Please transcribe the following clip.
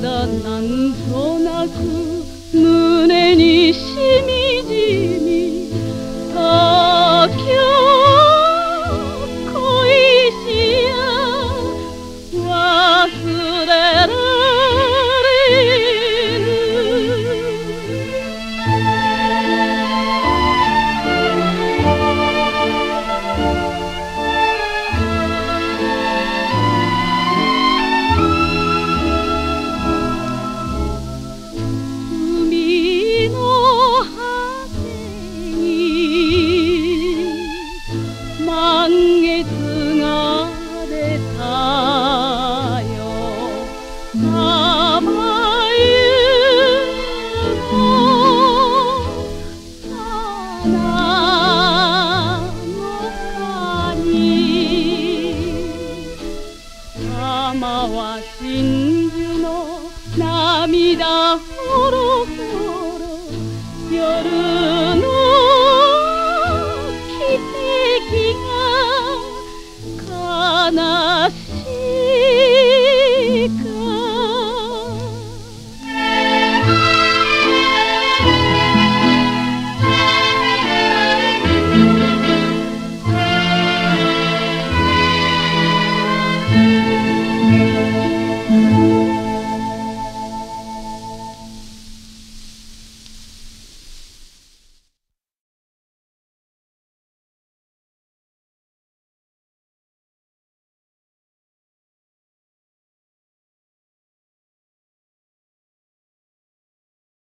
だなんとなくは真珠の涙ほろほろ夜